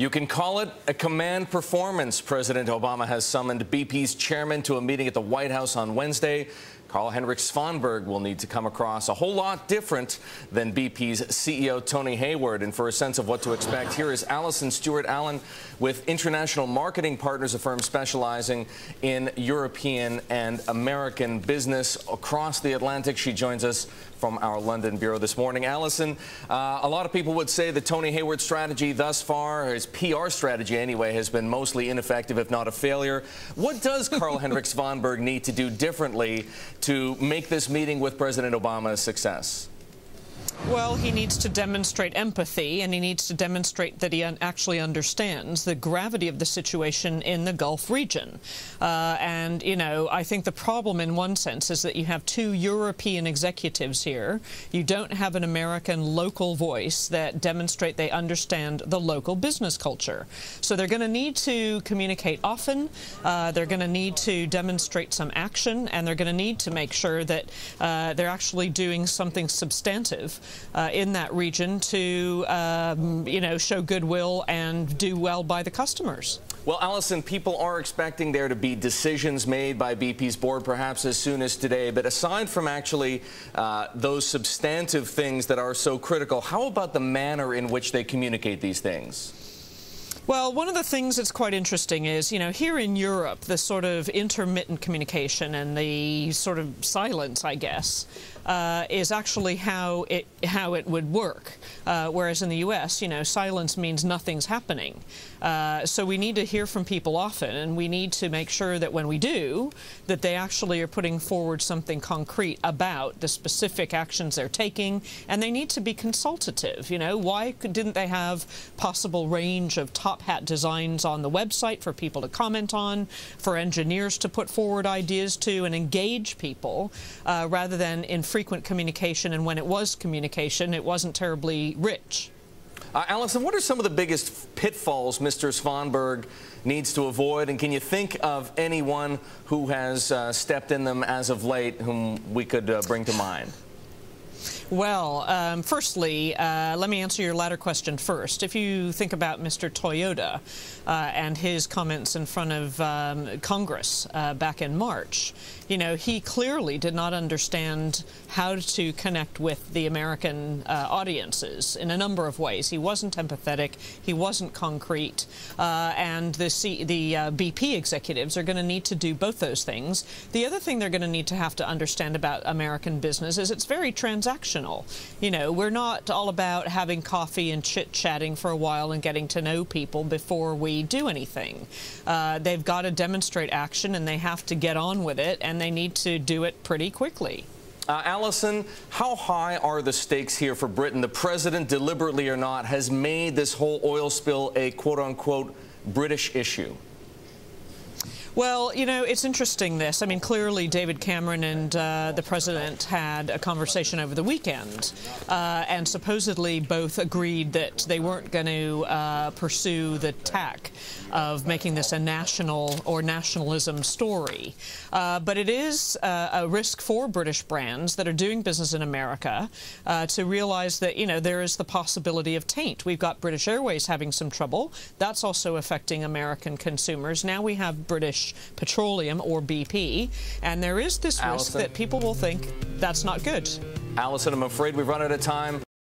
You can call it a command performance. President Obama has summoned BP's chairman to a meeting at the White House on Wednesday. Carl-Henric Svanberg will need to come across a whole lot different than BP's CEO Tony Hayward. And for a sense of what to expect, here is Allyson Stewart-Allen with international marketing partners, a firm specializing in European and American business across the Atlantic. She joins us from our London bureau this morning. Allyson, uh, a lot of people would say that Tony Hayward's strategy thus far, his PR strategy anyway, has been mostly ineffective, if not a failure. What does Carl-Henric Svanberg need to do differently to make this meeting with President Obama a success? Well, he needs to demonstrate empathy and he needs to demonstrate that he un actually understands the gravity of the situation in the Gulf region. Uh, and, you know, I think the problem in one sense is that you have two European executives here. You don't have an American local voice that demonstrate they understand the local business culture. So they're going to need to communicate often. Uh, they're going to need to demonstrate some action and they're going to need to make sure that uh, they're actually doing something substantive uh, in that region to, um, you know, show goodwill and do well by the customers. Well, Allyson, people are expecting there to be decisions made by BP's board perhaps as soon as today. But aside from actually uh, those substantive things that are so critical, how about the manner in which they communicate these things? Well, one of the things that's quite interesting is, you know, here in Europe, the sort of intermittent communication and the sort of silence, I guess, uh, is actually how it how it would work. Uh, whereas in the U.S., you know, silence means nothing's happening. Uh, so we need to hear from people often, and we need to make sure that when we do, that they actually are putting forward something concrete about the specific actions they're taking, and they need to be consultative. You know, why didn't they have possible range of top hat designs on the website for people to comment on, for engineers to put forward ideas to, and engage people uh, rather than in frequent communication, and when it was communication, it wasn't terribly rich. Uh, Allyson, what are some of the biggest pitfalls Mr. Svanberg needs to avoid? And can you think of anyone who has uh, stepped in them as of late whom we could uh, bring to mind? Well, um, firstly, uh, let me answer your latter question first. If you think about Mr. Toyota uh, and his comments in front of um, Congress uh, back in March, you know, he clearly did not understand how to connect with the American uh, audiences in a number of ways. He wasn't empathetic, he wasn't concrete, uh, and the, C the uh, BP executives are going to need to do both those things. The other thing they're going to need to have to understand about American business is it's very transactional you know, we're not all about having coffee and chit-chatting for a while and getting to know people before we do anything. Uh, they've got to demonstrate action and they have to get on with it and they need to do it pretty quickly. Uh, Allyson, how high are the stakes here for Britain? The president, deliberately or not, has made this whole oil spill a quote-unquote British issue. Well, you know, it's interesting this. I mean, clearly David Cameron and uh, the president had a conversation over the weekend, uh, and supposedly both agreed that they weren't going to uh, pursue the tack of making this a national or nationalism story. Uh, but it is uh, a risk for British brands that are doing business in America uh, to realize that, you know, there is the possibility of taint. We've got British Airways having some trouble. That's also affecting American consumers. Now we have British British Petroleum, or BP, and there is this Allyson. risk that people will think that's not good. Allyson, I'm afraid we've run out of time.